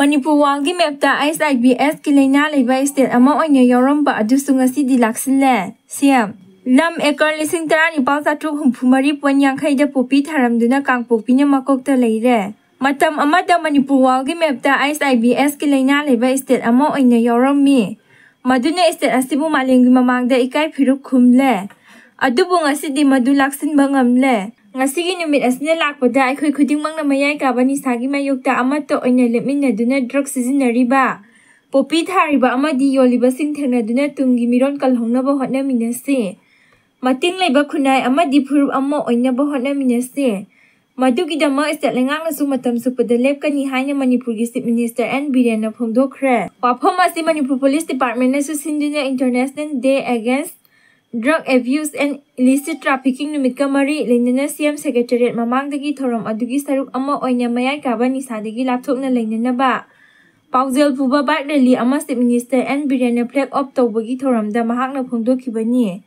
Manipur ꯋꯥꯔꯜꯒꯤ ꯃꯦꯞꯇ H I B ꯑꯦꯁꯀꯤ ꯂꯩꯅꯥ ꯂꯩꯕ state ꯑꯃ ꯑꯣꯏꯅ ꯌꯥꯎꯔꯝꯕ ꯑꯗꯨꯁꯨ ꯉꯁꯤꯗꯤ ꯂꯥꯛꯁꯤꯜꯂꯦ ꯁꯤꯑꯦꯝ ꯂꯝ ꯑꯦꯀꯔ ꯂꯤꯁꯤꯡ ꯇꯔꯥꯅꯤꯄꯥꯜ ꯆꯥꯇ꯭ꯔꯨꯛ ꯍꯨꯝꯐꯨꯃꯔꯤ ꯄꯣꯏꯟ ꯌꯥꯡꯈꯩꯗ ꯄꯣꯄꯤ ꯊꯥꯔꯝꯗꯨꯅ ꯀꯥꯡꯄꯣꯛꯄꯤꯅ ꯃꯀꯣꯛꯇ ꯂꯩꯔꯦ ꯃꯇꯝ ꯑꯃꯗ ꯃꯅꯤꯄꯨꯔ ꯋꯥꯔꯜꯒꯤ ꯃꯦꯞꯇ ꯑꯩꯆ ꯑꯥꯏ ꯕꯤ ꯑꯦꯁꯀꯤ ꯂꯩꯅꯥ ꯂꯩꯕ ꯁ꯭ꯇꯦꯠ ꯑꯃ ꯑꯣꯏꯅ ꯌꯥꯎꯔꯝꯃꯤ ꯃꯗꯨꯅ ꯁ꯭ꯇꯦꯠ ꯑꯁꯤꯕꯨ ꯃꯥꯂꯦꯝꯒꯤ ꯃꯃꯥꯡꯗ ꯏꯀꯥꯏ ꯐꯤꯔꯨꯛ ꯈꯨꯝꯂꯦ ꯑꯗꯨꯕꯨ ꯉꯁꯤꯗꯤ ꯃꯗꯨ ꯂꯥꯛꯁꯤꯟꯕ ꯉꯝꯂꯦ ꯉꯁꯤꯒꯤ ꯅꯨꯃꯤꯠ ꯑꯁꯤꯅ ꯂꯥꯛꯄꯗ ꯑꯩꯈꯣꯏ ꯈꯨꯗꯤꯡꯃꯛꯅ ꯃꯌꯥꯏ ꯀꯥꯕ ꯅꯤꯁꯥꯒꯤ ꯃꯥꯌꯣꯛꯇ ꯑꯃꯠꯇ ꯑꯣꯏꯅ ꯂꯦꯞꯃꯤꯟꯅꯗꯨꯅ ꯗ꯭ꯔꯒ ꯁꯤꯖꯤꯟꯅꯔꯤꯕ ꯄꯣꯄꯤ ꯊꯥꯔꯤꯕ ꯑꯃꯗꯤ ꯌꯣꯜꯂꯤꯕꯁꯤꯡ ꯊꯦꯡꯅꯗꯨꯅ ꯇꯨꯡꯒꯤ ꯃꯤꯔꯣꯟ ꯀꯜꯍꯧꯅꯕ ꯍꯣꯠꯅꯃꯤꯟꯅꯁꯤ ꯃꯇꯤꯡ ꯂꯩꯕ ꯈꯨꯟꯅꯥꯏ ꯑꯃꯗꯤ ꯐꯨꯔꯨꯞ ꯑꯃ ꯑꯣꯏꯅꯕ ꯍꯣꯠꯅꯃꯤꯟꯅꯁꯤ ꯃꯗꯨꯒꯤꯗꯃꯛ ꯁ꯭ꯇꯦꯠ ꯂꯩꯉꯥꯛꯅꯁꯨ ꯃꯇꯝ ꯆꯨꯞꯄꯗ ꯂꯦꯞꯀꯅꯤ ꯍꯥꯏꯅ ꯃꯅꯤꯄꯨꯔꯒꯤ ꯆꯤꯞ ꯃꯤꯅꯤꯁꯇꯔ ꯑꯦꯟ ꯕꯤꯔꯦꯟꯅ ꯐꯣꯡꯗꯣꯛꯈ꯭ꯔꯦ ꯋꯥꯐꯝ ꯑꯁꯤ ꯃꯅꯤꯄꯨꯔ ꯄꯨꯂꯤꯁ ꯗꯤꯄꯥꯔꯠꯃꯦꯟꯠꯅꯁꯨ ꯁꯤꯟꯗꯨꯅ international day against drug abuse and illicit trafficking numika mari lenana cm secretariat mamangdagi thorom adugi saruk ama oinya mayai kaba ni sadagi lapthokna lenana ba pauzil phuba ba rally ama sip minister and birena flag up tobagi thorom da mahakna phongdokibani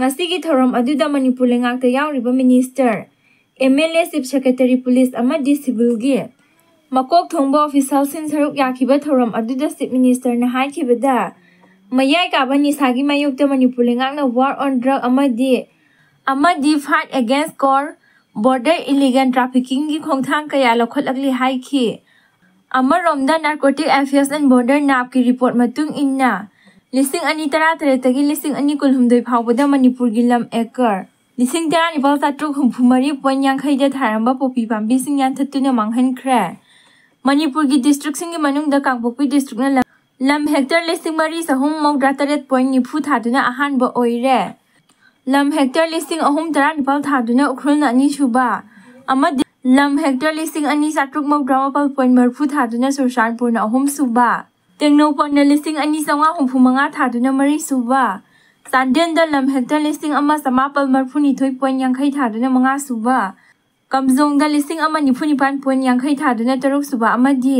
ngasi gi thorom aduda manipur lengak ta yauriba minister mla sip secretary police ama di civil gi makok thongba official sin saruk yakiba thorom aduda sip minister na haikibada मैं काबनी मयुक्त मनपुरना war on drug fight against cross border illegal trafficking की खोथा क्या लखोलगली narcotic affairs and border नाप की report Matang इन्ना लिंग अनी तरह तरह लिंग अनी कुलहद फावद मनपुर की लम एकर लिंग तरह निपल सातुक हूंभुमरी पॉइंट यांखई थारम पोपी पाबी यांथत्न मांगख्रे मनपुर की डिस्ट्रिक्ट की मनुद काकपोपी डिस्ट्रिक्ट ꯂꯝ ꯍꯦꯛꯇꯔ ꯂꯤꯁꯤꯡ ꯃꯔꯤ ꯆꯍꯨꯝ ꯃꯧꯗ꯭ꯔꯥꯇꯔꯦꯠ ꯄꯣꯏꯟ ꯅꯤꯐꯨ ꯊꯥꯗꯨꯅ ꯑꯍꯥꯟꯕ ꯑꯣꯏꯔꯦ ꯂꯝ ꯍꯦꯛꯇꯔ ꯂꯤꯁꯤꯡ ꯑꯍꯨꯝ ꯇꯔꯥꯅꯤꯄꯥꯜ ꯊꯥꯗꯨꯅ ꯎꯈ꯭ꯔꯨꯜꯅ ꯑꯅꯤꯁꯨꯕ ꯑꯃꯗꯤ ꯂꯝ ꯍꯦꯛꯇꯔ ꯂꯤꯁꯤꯡ ꯑꯅꯤ ꯆꯥꯇ꯭ꯔꯨꯛ ꯃꯧꯗ꯭ꯔꯥꯃꯥꯄꯜ ꯄꯣꯏꯟ ꯃꯔꯐꯨ ꯊꯥꯗꯨꯅ ꯆꯨꯔꯆꯥꯟꯄꯨꯔꯅ ꯑꯍꯨꯝꯁꯨꯕ ꯇꯦꯡꯅꯧꯄꯜꯅ ꯂꯤꯁꯤꯡ ꯑꯅꯤ ꯆꯥꯝꯃꯉꯥ ꯍꯨꯝꯐꯨꯃꯉꯥ ꯊꯥꯗꯨꯅ ꯃꯔꯤꯁꯨꯕ ꯆꯥꯟꯗꯦꯜꯗ ꯂꯝ ꯍꯦꯛꯇꯔ ꯂꯤꯁꯤꯡ ꯑꯃ ꯆꯃꯥꯄꯜ ꯃꯔꯐꯨꯅꯤꯊꯣꯏ ꯄꯣꯏꯟ ꯌꯥꯡꯈꯩ ꯊꯥꯗꯨꯅ ꯃꯉꯥꯁꯨꯕ ꯀꯝꯖꯣꯡꯗ ꯂꯤꯁꯤꯡ ꯑꯃ ꯅꯤꯐꯨꯅꯤꯄꯥꯟ ꯄꯣꯏꯟ ꯌꯥꯡꯈꯩ ꯊꯥꯗꯨꯅ ꯇꯔꯨꯛꯁꯨꯕ ꯑꯃꯗꯤ